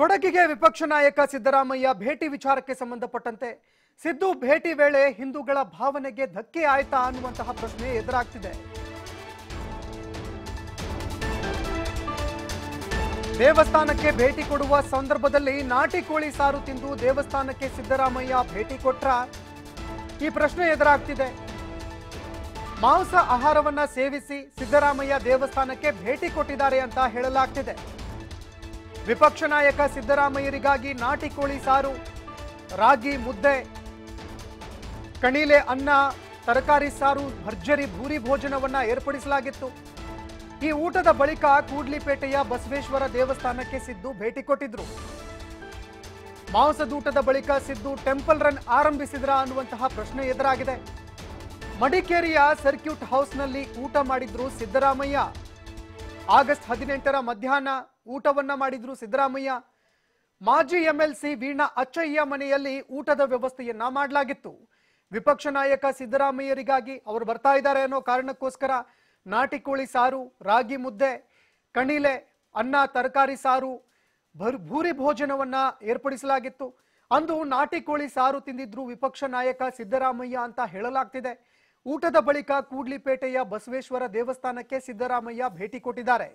ಕೊಡಗಿಗೆ ವಿಪಕ್ಷ ನಾಯಕ ಸಿದ್ದರಾಮಯ್ಯ ಭೇಟಿ ವಿಚಾರಕ್ಕೆ ಸಂಬಂಧಪಟ್ಟಂತೆ ಸಿದ್ದು ಭೇಟಿ ವೇಳೆ ಹಿಂದೂಗಳ ಭಾವನೆಗೆ ಧಕ್ಕೆ ಆಯ್ತಾ ಅನ್ನುವಂತಹ ಪ್ರಶ್ನೆ ಎದುರಾಗ್ತಿದೆ. ದೇವಸ್ಥಾನಕ್ಕೆ ಭೇಟಿ ಕೊಡುವ ಸಂದರ್ಭದಲ್ಲಿ ನಾಟಿ ಕೋಳಿ ಸಾರು ತಿಂದು ದೇವಸ್ಥಾನಕ್ಕೆ ಸಿದ್ದರಾಮಯ್ಯ ಭೇಟಿ ಕೊಟ್ರ ಈ ಪ್ರಶ್ನೆ ಎದುರಾಗ್ತಿದೆ. ಮಾಂಸ ಆಹಾರವನ್ನ ಸೇವಿಸಿ ಸಿದ್ದರಾಮಯ್ಯ ದೇವಸ್ಥಾನಕ್ಕೆ ಭೇಟಿ ಕೊಟ್ಟಿದ್ದಾರೆ ಅಂತ ಹೇಳಲಾಗ್ತಿದೆ. ವಿಪಕ್ಷ ನಾಯಕ ಸಿದ್ದರಾಮಯ್ಯರಿಗಾಗಿ ನಾಟಿ ಕೋಳಿ ಸಾರು, ರಾಗಿ ಮುದ್ದೆ, ಕಣಿಲೆ ಅನ್ನ, ತರಕಾರಿ ಸಾರು, ಭರ್ಜರಿ ಭೂರಿ ಭೋಜನವನ್ನ ಏರ್ಪಡಿಸಲಾಗಿತ್ತು. ಈ ಊಟದ ಬಳಿಕ ಕೂಡ್ಲಿಪೇಟೆಯ ಬಸವೇಶ್ವರ ದೇವಸ್ಥಾನಕ್ಕೆ ಸಿದ್ದು ಭೇಟಿ ಕೊಟ್ಟಿದ್ರು. ಮಾಂಸದೂಟದ ಬಳಿಕ ಸಿದ್ದು ಟೆಂಪಲ್ ರನ್ ಆರಂಭಿಸಿದ್ರ ಅನ್ನುವಂತಹ ಪ್ರಶ್ನೆ ಎದುರಾಗಿದೆ. ಮಡಿಕೇರಿಯ ಸರ್ಕ್ಯೂಟ್ ಹೌಸ್ನಲ್ಲಿ ಊಟ ಮಾಡಿದ್ರು ಸಿದ್ದರಾಮಯ್ಯ. ಆಗಸ್ಟ್ ಹದಿನೆಂಟರ ಮಧ್ಯಾಹ್ನ ಊಟವನ್ನ ಮಾಡಿದ್ರು ಸಿದ್ದರಾಮಯ್ಯ. ಮಾಜಿ ಎಂಎಲ್ಸಿ ವೀಣಾ ಅಚ್ಚಯ್ಯ ಮನೆಯಲ್ಲಿ ಊಟದ ವ್ಯವಸ್ಥೆಯನ್ನ ಮಾಡಲಾಗಿತ್ತು. ವಿಪಕ್ಷ ನಾಯಕ ಸಿದ್ದರಾಮಯ್ಯರಿಗಾಗಿ ಅವರು ಬರ್ತಾ ಇದ್ದಾರೆ ಅನ್ನೋ ಕಾರಣಕ್ಕೋಸ್ಕರ ನಾಟಿ ಕೋಳಿ ಸಾರು, ರಾಗಿ ಮುದ್ದೆ, ಕಣಿಲೆ, ಅನ್ನ, ತರಕಾರಿ ಸಾರು, ಭರ್ ಭೋಜನವನ್ನ ಏರ್ಪಡಿಸಲಾಗಿತ್ತು. ಅಂದು ನಾಟಿ ಕೋಳಿ ಸಾರು ತಿಂದಿದ್ರು ವಿಪಕ್ಷ ನಾಯಕ ಸಿದ್ದರಾಮಯ್ಯ ಅಂತ ಹೇಳಲಾಗ್ತಿದೆ. ಊಟದ ಬಳಿಕ ಕೂಡ್ಲಿಪೇಟೆಯ ಬಸವೇಶ್ವರ ದೇವಸ್ಥಾನಕ್ಕೆ ಸಿದ್ದರಾಮಯ್ಯ ಭೇಟಿ ಕೊಟ್ಟಿದ್ದಾರೆ.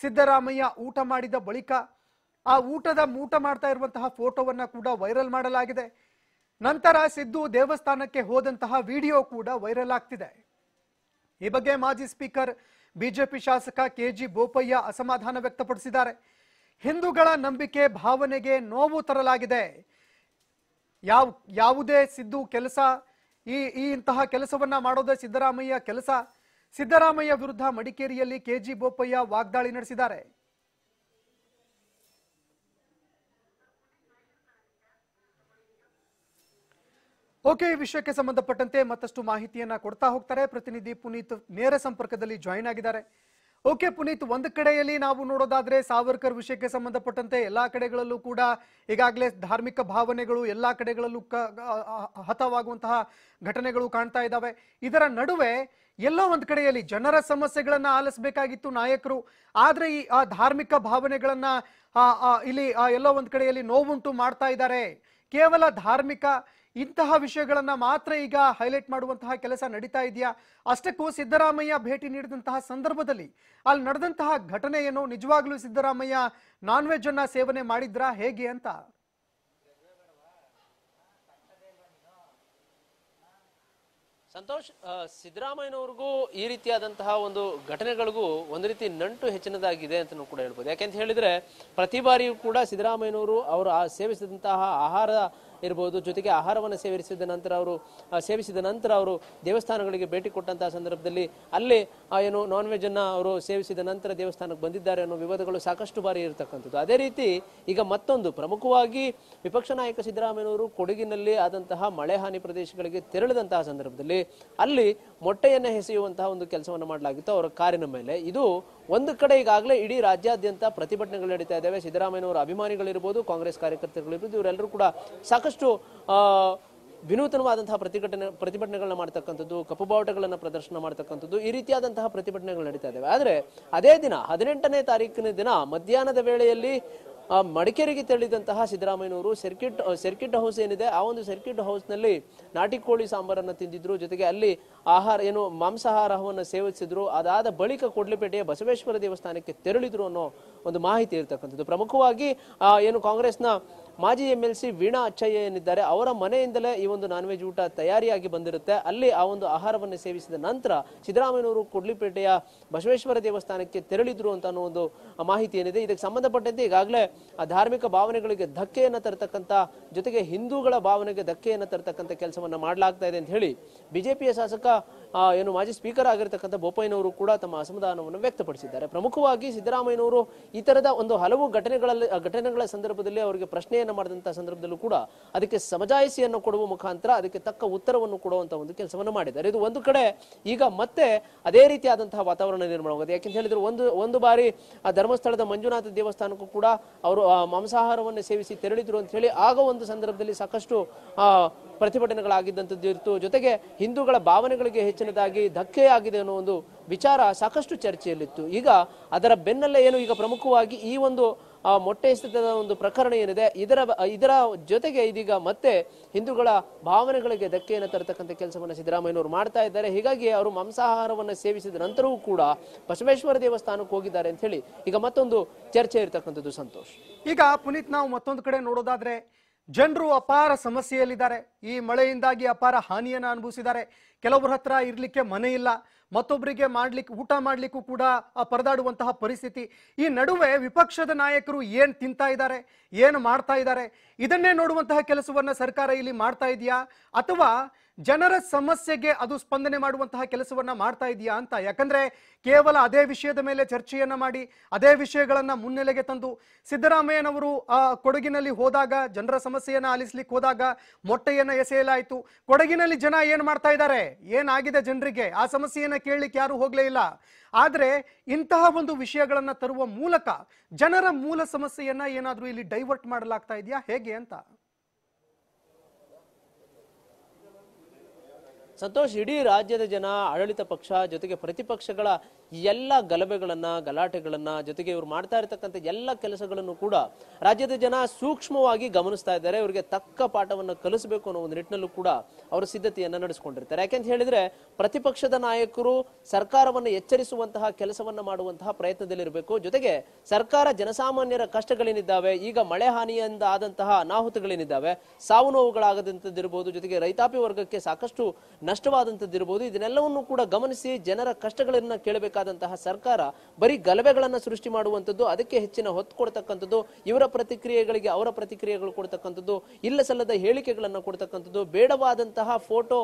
ಸಿದ್ದರಾಮಯ್ಯ ಊಟ ಮಾಡಿದ ಬಳಿಕ ಆ ಊಟದ ಊಟ ಮಾಡ್ತಾ ಇರುವಂತಹ ಫೋಟೋವನ್ನ ಕೂಡ ವೈರಲ್ ಮಾಡಲಾಗಿದೆ. ನಂತರ ಸಿದ್ದು ದೇವಸ್ಥಾನಕ್ಕೆ ಹೋದಂತಹ ವಿಡಿಯೋ ಕೂಡ ವೈರಲ್ ಆಗ್ತಿದೆ. ಈ ಬಗ್ಗೆ ಮಾಜಿ ಸ್ಪೀಕರ್, ಬಿಜೆಪಿ ಶಾಸಕ ಕೆಜಿ ಬೋಪಯ್ಯ ಅಸಮಾಧಾನ ವ್ಯಕ್ತಪಡಿಸಿದ್ದಾರೆ. ಹಿಂದೂಗಳ ನಂಬಿಕೆ ಭಾವನೆಗೆ ನೋವು ತರಲಾಗಿದೆ. ಯಾವ, ಯಾವುದೇ ಸಿದ್ದು ಕೆಲಸ ಈ ಈ ಇಂತಹ ಕೆಲಸವನ್ನ ಮಾಡೋದೇ ಸಿದ್ದರಾಮಯ್ಯ ಕೆಲಸ. ಸಿದ್ದರಾಮಯ್ಯ ವಿರುದ್ಧ ಮಡಿಕೇರಿಯಲ್ಲಿ ಕೆಜಿ ಬೋಪಯ್ಯ ವಾಗ್ದಾಳಿ ನಡೆಸಿದ್ದಾರೆ. ಓಕೆ, ಈ ವಿಷಯಕ್ಕೆ ಸಂಬಂಧಪಟ್ಟಂತೆ ಮತ್ತಷ್ಟು ಮಾಹಿತಿಯನ್ನ ಕೊಡ್ತಾ ಹೋಗ್ತಾರೆ. ಪ್ರತಿನಿಧಿ ಪುನೀತ್ ನೇರ ಸಂಪರ್ಕದಲ್ಲಿ ಜಾಯಿನ್ ಆಗಿದ್ದಾರೆ. ಓಕೆ ಪುನೀತ್, ಒಂದು ಕಡೆಯಲ್ಲಿ ನಾವು ನೋಡೋದಾದ್ರೆ ಸಾವರ್ಕರ್ ವಿಷಯಕ್ಕೆ ಸಂಬಂಧಪಟ್ಟಂತೆ ಎಲ್ಲಾ ಕಡೆಗಳಲ್ಲೂ ಕೂಡ ಈಗಾಗಲೇ ಧಾರ್ಮಿಕ ಭಾವನೆಗಳು ಎಲ್ಲಾ ಕಡೆಗಳಲ್ಲೂ ಹತವಾಗುವಂತಹ ಘಟನೆಗಳು ಕಾಣ್ತಾ ಇದ್ದಾವೆ ಇದರ ನಡುವೆ ಎಲ್ಲೋ ಒಂದು ಕಡೆಯಲ್ಲಿ ಜನರ ಸಮಸ್ಯೆಗಳನ್ನ ಆಲಿಸಬೇಕಾಗಿತ್ತು ನಾಯಕರು. ಆದ್ರೆ ಈ, ಆ ಧಾರ್ಮಿಕ ಭಾವನೆಗಳನ್ನ ಇಲ್ಲಿ ಎಲ್ಲೋ ಒಂದ್ ಕಡೆಯಲ್ಲಿ ನೋವುಂಟು ಮಾಡ್ತಾ ಇದ್ದಾರೆ. ಕೇವಲ ಧಾರ್ಮಿಕ ಇಂತಹ ವಿಷಯಗಳನ್ನ ಮಾತ್ರ ಈಗ ಹೈಲೈಟ್ ಮಾಡುವಂತಹ ಕೆಲಸ ನಡೀತಾ ಇದೆಯಾ? ಅಷ್ಟಕ್ಕೂ ಸಿದ್ದರಾಮಯ್ಯ ಭೇಟಿ ನೀಡಿದಂತಹ ಸಂದರ್ಭದಲ್ಲಿ ಅಲ್ಲಿ ನಡೆದಂತಹ ಘಟನೆ ಏನು ನಿಜವಾಗ್ಲೂ ಸಿದ್ದರಾಮಯ್ಯ ನಾನ್ ವೆಜ್ ಅನ್ನ ಸೇವನೆ ಮಾಡಿದ್ರಾ? ಹೇಗೆ ಅಂತ? ಸಂತೋಷ್ ಸಿದ್ದರಾಮಯ್ಯನವ್ರಿಗೂ ಈ ರೀತಿಯಾದಂತಹ ಒಂದು ಘಟನೆಗಳಿಗೂ ಒಂದು ರೀತಿ ನಂಟು ಹೆಚ್ಚಿನದಾಗಿದೆ ಅಂತ ಕೂಡ ಹೇಳ್ಬೋದು. ಯಾಕೆಂತ ಹೇಳಿದ್ರೆ ಪ್ರತಿ ಬಾರಿಯೂ ಕೂಡ ಸಿದ್ದರಾಮಯ್ಯನವರು ಅವರು ಆ ಸೇವಿಸಿದಂತಹ ಆಹಾರ ಇರ್ಬೋದು, ಜೊತೆಗೆ ಆಹಾರವನ್ನು ಸೇವಿಸಿದ ನಂತರ ಅವರು ಸೇವಿಸಿದ ನಂತರ ಅವರು ದೇವಸ್ಥಾನಗಳಿಗೆ ಭೇಟಿ ಕೊಟ್ಟಂತಹ ಸಂದರ್ಭದಲ್ಲಿ ಅಲ್ಲಿ ಏನು ನಾನ್ ವೆಜ್ ಅನ್ನ ಅವರು ಸೇವಿಸಿದ ನಂತರ ದೇವಸ್ಥಾನಕ್ಕೆ ಬಂದಿದ್ದಾರೆ ಅನ್ನೋ ವಿವಾದಗಳು ಸಾಕಷ್ಟು ಬಾರಿ ಇರತಕ್ಕಂಥದ್ದು. ಅದೇ ರೀತಿ ಈಗ ಮತ್ತೊಂದು ಪ್ರಮುಖವಾಗಿ ವಿಪಕ್ಷ ನಾಯಕ ಸಿದ್ದರಾಮಯ್ಯನವರು ಕೊಡಗಿನಲ್ಲಿ ಆದಂತಹ ಮಳೆ ಹಾನಿ ಪ್ರದೇಶಗಳಿಗೆ ತೆರಳಿದಂತಹ ಸಂದರ್ಭದಲ್ಲಿ ಅಲ್ಲಿ ಮೊಟ್ಟೆಯನ್ನು ಎಸೆಯುವಂತಹ ಒಂದು ಕೆಲಸವನ್ನು ಮಾಡಲಾಗಿತ್ತು ಅವರ ಕಾರಿನ ಮೇಲೆ. ಇದು ಒಂದು ಕಡೆ ಈಗಾಗಲೇ ಇಡೀ ರಾಜ್ಯಾದ್ಯಂತ ಪ್ರತಿಭಟನೆಗಳು ನಡೀತಾ ಇದ್ದಾವೆ. ಸಿದ್ದರಾಮಯ್ಯನವರ ಅಭಿಮಾನಿಗಳಿರ್ಬೋದು, ಕಾಂಗ್ರೆಸ್ ಕಾರ್ಯಕರ್ತರುಗಳಿರ್ಬೋದು, ಇವರೆಲ್ಲರೂ ಕೂಡ ಸಾಕಷ್ಟು ಆ, ವಿನೂತನವಾದಂತಹ ಪ್ರತಿಭಟನೆ ಪ್ರತಿಭಟನೆಗಳನ್ನ ಮಾಡ್ತಕ್ಕಂಥದ್ದು ಕಪ್ಪು ಬಾವುಟಗಳನ್ನ ಪ್ರದರ್ಶನ ಮಾಡ್ತಕ್ಕಂಥದ್ದು ಈ ರೀತಿಯಾದಂತಹ ಪ್ರತಿಭಟನೆಗಳು ನಡೀತಾ ಇದ್ದಾವೆ ಆದ್ರೆ ಅದೇ ದಿನ ಹದಿನೆಂಟನೇ ತಾರೀಕಿನ ದಿನ ಮಧ್ಯಾಹ್ನದ ವೇಳೆಯಲ್ಲಿ ಮಡಿಕೇರಿಗೆ ತೆರಳಿದಂತಹ ಸಿದ್ದರಾಮಯ್ಯನವರು ಸರ್ಕಿಟ್ ಸರ್ಕಿಟ್ ಹೌಸ್ ಏನಿದೆ ಆ ಒಂದು ಸರ್ಕಿಟ್ ಹೌಸ್ನಲ್ಲಿ ನಾಟಿ ಕೋಳಿ ಸಾಂಬಾರನ್ನ ತಿಂದಿದ್ರು. ಜೊತೆಗೆ ಅಲ್ಲಿ ಆಹಾರ ಏನು ಮಾಂಸಾಹಾರವನ್ನು ಸೇವಿಸಿದ್ರು. ಅದಾದ ಬಳಿಕ ಕೊಡ್ಲಿಪೇಟೆಯ ಬಸವೇಶ್ವರ ದೇವಸ್ಥಾನಕ್ಕೆ ತೆರಳಿದ್ರು ಅನ್ನೋ ಒಂದು ಮಾಹಿತಿ ಇರತಕ್ಕಂಥದ್ದು. ಪ್ರಮುಖವಾಗಿ ಏನು ಕಾಂಗ್ರೆಸ್ನ ಮಾಜಿ M L C Veena Achaiah ಏನಿದ್ದಾರೆ, ಅವರ ಮನೆಯಿಂದಲೇ ಈ ಒಂದು ನಾನ್ ವೆಜ್ ಊಟ ತಯಾರಿಯಾಗಿ ಬಂದಿರುತ್ತೆ. ಅಲ್ಲಿ ಆ ಒಂದು ಆಹಾರವನ್ನು ಸೇವಿಸಿದ ನಂತರ ಸಿದ್ದರಾಮಯ್ಯನವರು ಕೊಡ್ಲಿಪೇಟೆಯ ಬಸವೇಶ್ವರ ದೇವಸ್ಥಾನಕ್ಕೆ ತೆರಳಿದ್ರು ಅಂತ ಅನ್ನೋ ಒಂದು ಮಾಹಿತಿ ಏನಿದೆ. ಇದಕ್ಕೆ ಸಂಬಂಧಪಟ್ಟಂತೆ ಈಗಾಗಲೇ ಧಾರ್ಮಿಕ ಭಾವನೆಗಳಿಗೆ ಧಕ್ಕೆಯನ್ನು ತರತಕ್ಕಂಥ ಜೊತೆಗೆ ಹಿಂದೂಗಳ ಭಾವನೆಗೆ ಧಕ್ಕೆಯನ್ನು ತರತಕ್ಕಂಥ ಕೆಲಸವನ್ನು ಮಾಡಲಾಗ್ತಾ ಇದೆ ಅಂತ ಹೇಳಿ ಬಿಜೆಪಿಯ ಶಾಸಕ ಏನು ಮಾಜಿ ಸ್ಪೀಕರ್ ಆಗಿರ್ತಕ್ಕಂಥ ಬೋಪಯ್ಯನವರು ಕೂಡ ತಮ್ಮ ಅಸಮಾಧಾನವನ್ನು ವ್ಯಕ್ತಪಡಿಸಿದ್ದಾರೆ. ಪ್ರಮುಖವಾಗಿ ಸಿದ್ದರಾಮಯ್ಯನವರು ಈ ತರದ ಒಂದು ಹಲವು ಘಟನೆಗಳಲ್ಲಿ ಘಟನೆಗಳ ಸಂದರ್ಭದಲ್ಲಿ ಅವರಿಗೆ ಪ್ರಶ್ನೆಯನ್ನ ಮಾಡಿದಂತಹ ಸಂದರ್ಭದಲ್ಲೂ ಕೂಡ ಅದಕ್ಕೆ ಸಮಜಾಯಿಸಿಯನ್ನು ಕೊಡುವ ಮುಖಾಂತರ ಅದಕ್ಕೆ ತಕ್ಕ ಉತ್ತರವನ್ನು ಕೊಡುವಂಥ ಒಂದು ಕೆಲಸವನ್ನು ಮಾಡಿದ್ದಾರೆ. ಇದು ಒಂದು ಕಡೆ ಈಗ ಮತ್ತೆ ಅದೇ ರೀತಿಯಾದಂತಹ ವಾತಾವರಣ ನಿರ್ಮಾಣವಾಗಿದೆ ಯಾಕೆಂತ ಹೇಳಿದ್ರೆ ಒಂದು ಒಂದು ಬಾರಿ ಆ ಧರ್ಮಸ್ಥಳದ ಮಂಜುನಾಥ ದೇವಸ್ಥಾನಕ್ಕೂ ಕೂಡ ಅವರು ಮಾಂಸಾಹಾರವನ್ನು ಸೇವಿಸಿ ತೆರಳಿದ್ರು ಅಂತ ಹೇಳಿ ಆಗ ಒಂದು ಸಂದರ್ಭದಲ್ಲಿ ಸಾಕಷ್ಟು ಪ್ರತಿಭಟನೆಗಳಾಗಿದ್ದಂಥದ್ದು ಇತ್ತು. ಜೊತೆಗೆ ಹಿಂದೂಗಳ ಭಾವನೆಗಳಿಗೆ ಹೆಚ್ಚಿನದಾಗಿ ಧಕ್ಕೆ ಆಗಿದೆ ಅನ್ನೋ ಒಂದು ವಿಚಾರ ಸಾಕಷ್ಟು ಚರ್ಚೆಯಲ್ಲಿತ್ತು. ಈಗ ಅದರ ಬೆನ್ನಲ್ಲೇ ಏನು ಈಗ ಪ್ರಮುಖವಾಗಿ ಈ ಒಂದು ಆ ಮೊಟ್ಟೆ ಎಸೆತದ ಒಂದು ಪ್ರಕರಣ ಏನಿದೆ, ಇದರ ಇದರ ಜೊತೆಗೆ ಇದೀಗ ಮತ್ತೆ ಹಿಂದೂಗಳ ಭಾವನೆಗಳಿಗೆ ಧಕ್ಕೆಯನ್ನು ತರತಕ್ಕಂಥ ಕೆಲಸವನ್ನು ಸಿದ್ದರಾಮಯ್ಯನವರು ಮಾಡ್ತಾ ಇದ್ದಾರೆ. ಹೀಗಾಗಿ ಅವರು ಮಾಂಸಾಹಾರವನ್ನು ಸೇವಿಸಿದ ನಂತರವೂ ಕೂಡ ಬಸವೇಶ್ವರ ದೇವಸ್ಥಾನಕ್ಕೆ ಹೋಗಿದ್ದಾರೆ ಅಂತ ಹೇಳಿ ಈಗ ಮತ್ತೊಂದು ಚರ್ಚೆ ಇರತಕ್ಕಂಥದ್ದು ಸಂತೋಷ್. ಈಗ ಪುನೀತ್ ನಾವು ಮತ್ತೊಂದು ಕಡೆ ನೋಡೋದಾದ್ರೆ ಜನರು ಅಪಾರ ಸಮಸ್ಯೆಯಲ್ಲಿದ್ದಾರೆ. ಈ ಮಳೆಯಿಂದಾಗಿ ಅಪಾರ ಹಾನಿಯನ್ನು ಅನುಭವಿಸಿದ್ದಾರೆ. ಕೆಲವರ ಹತ್ರ ಇರಲಿಕ್ಕೆ ಮನೆ ಇಲ್ಲ. ಮತ್ತೊಬ್ಬರಿಗೆ ಮಾಡ್ಲಿಕ್ಕೆ ಊಟ ಮಾಡ್ಲಿಕ್ಕೂ ಕೂಡ ಪರದಾಡುವಂತಹ ಪರಿಸ್ಥಿತಿ. ಈ ನಡುವೆ ವಿಪಕ್ಷದ ನಾಯಕರು ಏನು ತಿಂತಾ ಇದ್ದಾರೆ ಏನು ಮಾಡ್ತಾ ಇದ್ದಾರೆ ಇದನ್ನೇ ನೋಡುವಂತಹ ಕೆಲಸವನ್ನು ಸರ್ಕಾರ ಇಲ್ಲಿ ಮಾಡ್ತಾ ಇದೆಯಾ? ಅಥವಾ ಜನರ ಸಮಸ್ಯೆಗೆ ಅದು ಸ್ಪಂದನೆ ಮಾಡುವಂತಹ ಕೆಲಸವನ್ನ ಮಾಡ್ತಾ ಇದೆಯಾ ಅಂತ? ಯಾಕಂದ್ರೆ ಕೇವಲ ಅದೇ ವಿಷಯದ ಮೇಲೆ ಚರ್ಚೆಯನ್ನ ಮಾಡಿ, ಅದೇ ವಿಷಯಗಳನ್ನ ಮುನ್ನೆಲೆಗೆ ತಂದು ಸಿದ್ದರಾಮಯ್ಯನವರು ಆ ಕೊಡಗಿನಲ್ಲಿ ಹೋದಾಗ, ಜನರ ಸಮಸ್ಯೆಯನ್ನ ಆಲಿಸ್ಲಿಕ್ಕೆ ಹೋದಾಗ ಮೊಟ್ಟೆಯನ್ನ ಎಸೆಯಲಾಯಿತು. ಕೊಡಗಿನಲ್ಲಿ ಜನ ಏನ್ ಮಾಡ್ತಾ ಇದ್ದಾರೆ ಏನಾಗಿದೆ ಜನರಿಗೆ? ಆ ಸಮಸ್ಯೆಯನ್ನ ಕೇಳಲಿಕ್ಕೆ ಯಾರು ಹೋಗ್ಲೇ ಇಲ್ಲ. ಆದ್ರೆ ಇಂತಹ ಒಂದು ವಿಷಯಗಳನ್ನ ತರುವ ಮೂಲಕ ಜನರ ಮೂಲ ಸಮಸ್ಯೆಯನ್ನ ಏನಾದ್ರೂ ಇಲ್ಲಿ ಡೈವರ್ಟ್ ಮಾಡಲಾಗ್ತಾ ಇದೆಯಾ? ಹೇಗೆ ಅಂತ? ಸಂತೋಷ್, ಇಡೀ ರಾಜ್ಯದ ಜನ, ಆಡಳಿತ ಪಕ್ಷ ಜೊತೆಗೆ ಪ್ರತಿಪಕ್ಷಗಳ ಎಲ್ಲ ಗಲಭೆಗಳನ್ನ, ಗಲಾಟೆಗಳನ್ನ ಜೊತೆಗೆ ಇವ್ರು ಮಾಡ್ತಾ ಇರತಕ್ಕಂಥ ಎಲ್ಲ ಕೆಲಸಗಳನ್ನು ಕೂಡ ರಾಜ್ಯದ ಜನ ಸೂಕ್ಷ್ಮವಾಗಿ ಗಮನಿಸ್ತಾ ಇದ್ದಾರೆ. ಇವರಿಗೆ ತಕ್ಕ ಪಾಠವನ್ನು ಕಲಿಸಬೇಕು ಅನ್ನೋ ಒಂದು ನಿಟ್ಟಿನಲ್ಲೂ ಕೂಡ ಅವರು ಸಿದ್ಧತೆಯನ್ನ ನಡೆಸಿಕೊಂಡಿರ್ತಾರೆ. ಯಾಕೆಂತ ಹೇಳಿದ್ರೆ ಪ್ರತಿಪಕ್ಷದ ನಾಯಕರು ಸರ್ಕಾರವನ್ನು ಎಚ್ಚರಿಸುವಂತಹ, ಕೆಲಸವನ್ನ ಮಾಡುವಂತಹ ಪ್ರಯತ್ನದಲ್ಲಿರಬೇಕು ಜೊತೆಗೆ ಸರ್ಕಾರ ಜನಸಾಮಾನ್ಯರ ಕಷ್ಟಗಳೇನಿದ್ದಾವೆ, ಈಗ ಮಳೆ ಹಾನಿಯಿಂದ ಆದಂತಹ ಅನಾಹುತಗಳೇನಿದ್ದಾವೆ, ಸಾವು ನೋವುಗಳಾಗದಂತದ್ದಿರಬಹುದು ಜೊತೆಗೆ ರೈತಾಪಿ ವರ್ಗಕ್ಕೆ ಸಾಕಷ್ಟು ನಷ್ಟವಾದಂತದ್ದಿರಬಹುದು ಇದನ್ನೆಲ್ಲವನ್ನು ಕೂಡ ಗಮನಿಸಿ ಜನರ ಕಷ್ಟಗಳನ್ನು ಕೇಳಬೇಕಾದಂತಹ ಸರ್ಕಾರ ಬರೀ ಗಲಭೆಗಳನ್ನು ಸೃಷ್ಟಿ ಮಾಡುವಂಥದ್ದು, ಅದಕ್ಕೆ ಹೆಚ್ಚಿನ ಹೊತ್ತು ಕೊಡ್ತಕ್ಕಂಥದ್ದು, ಇವರ ಪ್ರತಿಕ್ರಿಯೆಗಳಿಗೆ ಅವರ ಪ್ರತಿಕ್ರಿಯೆಗಳು ಕೊಡ್ತಕ್ಕಂಥದ್ದು, ಇಲ್ಲ ಸಲ್ಲದ ಹೇಳಿಕೆಗಳನ್ನು ಕೊಡ್ತಕ್ಕಂಥದ್ದು, ಬೇಡವಾದಂತಹ ಫೋಟೋ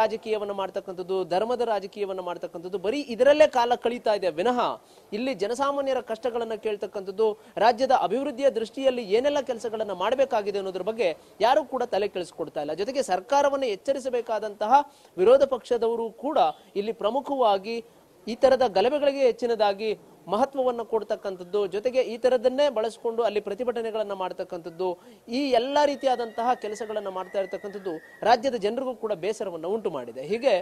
ರಾಜಕೀಯವನ್ನು ಮಾಡ್ತಕ್ಕಂಥದ್ದು, ಧರ್ಮದ ರಾಜಕೀಯವನ್ನು ಮಾಡ್ತಕ್ಕಂಥದ್ದು, ಬರೀ ಇದರಲ್ಲೇ ಕಾಲ ಕಳೀತಾ ಇದೆ. ವಿನಃ ಇಲ್ಲಿ ಜನಸಾಮಾನ್ಯರ ಕಷ್ಟಗಳನ್ನು ಕೇಳ್ತಕ್ಕಂಥದ್ದು, ರಾಜ್ಯದ ಅಭಿವೃದ್ಧಿಯ ದೃಷ್ಟಿಯಲ್ಲಿ ಏನೆಲ್ಲ ಕೆಲಸಗಳನ್ನು ಮಾಡಬೇಕಾಗಿದೆ ಅನ್ನೋದ್ರ ಬಗ್ಗೆ ಯಾರು ಕೂಡ ತಲೆ ಕೆಳಿಸ್ಕೊಡ್ತಾ ಇಲ್ಲ. ಜೊತೆಗೆ ಸರ್ಕಾರವನ್ನು ಎಚ್ಚರಿಸಬೇಕಾದಂತಹ ವಿರೋಧ ಪಕ್ಷದವರು ಕೂಡ ಇಲ್ಲಿ ಪ್ರಮುಖವಾಗಿ ಈ ತರದ ಗಲಭೆಗಳಿಗೆ ಹೆಚ್ಚಿನದಾಗಿ ಮಹತ್ವವನ್ನು ಕೊಡ್ತಕ್ಕಂಥದ್ದು, ಜೊತೆಗೆ ಈ ಥರದನ್ನೇ ಬಳಸಿಕೊಂಡು ಅಲ್ಲಿ ಪ್ರತಿಭಟನೆಗಳನ್ನು ಮಾಡ್ತಕ್ಕಂಥದ್ದು, ಈ ಎಲ್ಲ ರೀತಿಯಾದಂತಹ ಕೆಲಸಗಳನ್ನು ಮಾಡ್ತಾ ಇರತಕ್ಕಂಥದ್ದು ರಾಜ್ಯದ ಜನರಿಗೂ ಕೂಡ ಬೇಸರವನ್ನು ಉಂಟು ಮಾಡಿದೆ. ಹೀಗೆ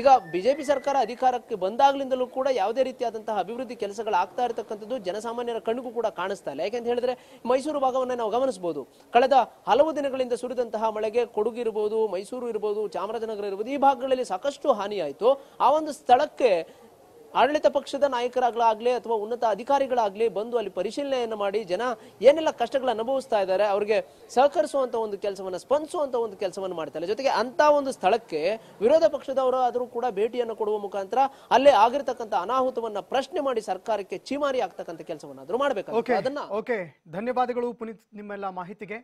ಈಗ ಬಿಜೆಪಿ ಸರ್ಕಾರ ಅಧಿಕಾರಕ್ಕೆ ಬಂದಾಗ್ಲಿಂದಲೂ ಕೂಡ ಯಾವುದೇ ರೀತಿಯಾದಂತಹ ಅಭಿವೃದ್ಧಿ ಕೆಲಸಗಳು ಆಗ್ತಾ ಇರತಕ್ಕಂಥದ್ದು ಜನಸಾಮಾನ್ಯರ ಕಣ್ಣಿಗೂ ಕೂಡ ಕಾಣಿಸ್ತಾ ಇಲ್ಲ. ಯಾಕೆಂತ ಹೇಳಿದ್ರೆ, ಮೈಸೂರು ಭಾಗವನ್ನ ನಾವು ಗಮನಿಸಬಹುದು ಕಳೆದ ಹಲವು ದಿನಗಳಿಂದ ಸುರಿದಂತಹ ಮಳೆಗೆ ಕೊಡಗು ಇರಬಹುದು ಮೈಸೂರು ಇರಬಹುದು ಚಾಮರಾಜನಗರ ಇರಬಹುದು ಈ ಭಾಗಗಳಲ್ಲಿ ಸಾಕಷ್ಟು ಹಾನಿಯಾಯಿತು. ಆ ಒಂದು ಸ್ಥಳಕ್ಕೆ ಆಡಳಿತ ಪಕ್ಷದ ನಾಯಕರಾಗ್ಲಾಗ್ಲಿ ಅಥವಾ ಉನ್ನತ ಅಧಿಕಾರಿಗಳಾಗ್ಲಿ ಬಂದು ಅಲ್ಲಿ ಪರಿಶೀಲನೆಯನ್ನು ಮಾಡಿ ಜನ ಏನೆಲ್ಲ ಕಷ್ಟಗಳು ಅನುಭವಿಸ್ತಾ ಇದ್ದಾರೆ ಅವರಿಗೆ ಸಹಕರಿಸುವಂತ ಒಂದು ಕೆಲಸವನ್ನ ಸ್ಪಂದಿಸುವಂತ ಒಂದು ಕೆಲಸವನ್ನು ಮಾಡ್ತಾರೆ ಜೊತೆಗೆ ಅಂತ ಒಂದು ಸ್ಥಳಕ್ಕೆ ವಿರೋಧ ಪಕ್ಷದವರು ಆದರೂ ಕೂಡ ಭೇಟಿಯನ್ನು ಕೊಡುವ ಮುಖಾಂತರ ಅಲ್ಲೇ ಆಗಿರ್ತಕ್ಕಂಥ ಅನಾಹುತವನ್ನ ಪ್ರಶ್ನೆ ಮಾಡಿ ಸರ್ಕಾರಕ್ಕೆ ಚೀಮಾರಿ ಆಗ್ತಕ್ಕಂಥ ಕೆಲಸವನ್ನಾದ್ರೂ ಮಾಡಬೇಕು ಅದನ್ನ ಓಕೆ ಧನ್ಯವಾದಗಳು ಪುನೀತ್ ನಿಮ್ಮೆಲ್ಲ ಮಾಹಿತಿಗೆ.